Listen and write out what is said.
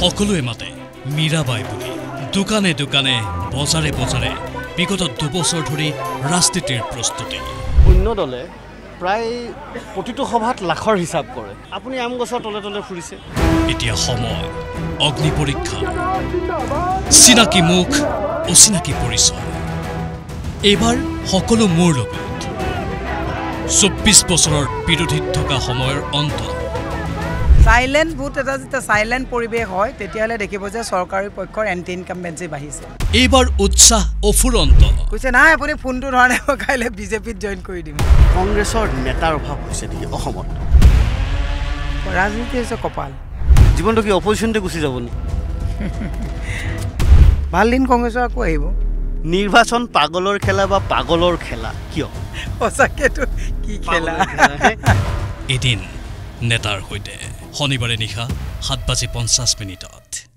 সকলোৱে মাতে মীৰাবাই বুলি। দোকানে দোকানে বজাৰে বজাৰে বিগত দুবছৰ ধৰি ৰাজনীতিৰ প্ৰস্তুতি। অন্য দলে প্ৰায় প্ৰতিটো সভাত লাখৰ হিচাপ কৰে। আপুনি আম গছৰ তলে তলে ফুৰিছে। এতিয়া সময় অগ্নি পৰীক্ষা। চিনাকি মুখ অচিনাকি পৰিচয়। এইবাৰ সকলো মোৰ লগত। চৌব্বিছ বছৰৰ বিৰোধীত থকা সময়ৰ অন্ত। চাইলেণ্ট ভোট এটা যেতিয়া চাইলেণ্ট পৰিৱেশ হয় তেতিয়াহ'লে দেখিব যে চৰকাৰী পক্ষৰ এণ্টি ইনকামবেঞ্চি বাঢ়িছে। এইবাৰ উৎসাহ অফুৰন্ত। কৈছে নাই আপুনি ফোনটো ধৰা নাই মই কাইলৈ বিজেপিত জইন কৰি দিম। কংগ্ৰেছৰ নেতাৰ অভাৱ হৈছে নেকি অসমত? ৰাজনীতি হৈছে কপাল। জীৱনটো কি অপজিশ্যনতে গুচি যাব নেকি ভাল দিন কংগ্ৰেছৰ আকৌ আহিব। নিৰ্বাচন পাগলৰ খেলা বা পাগলৰ খেলা কিয়? সঁচাকেতো কি খেলা? এদিন নেতাৰ সৈতে। শনিবাৰে নিশা সাত বাজি পঞ্চাছ মিনিটত।